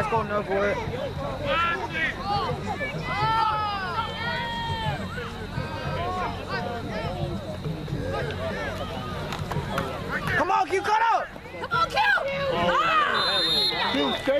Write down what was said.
Let's go no for it. Come on, Q, cut out! Come on, Q! Oh. Ah!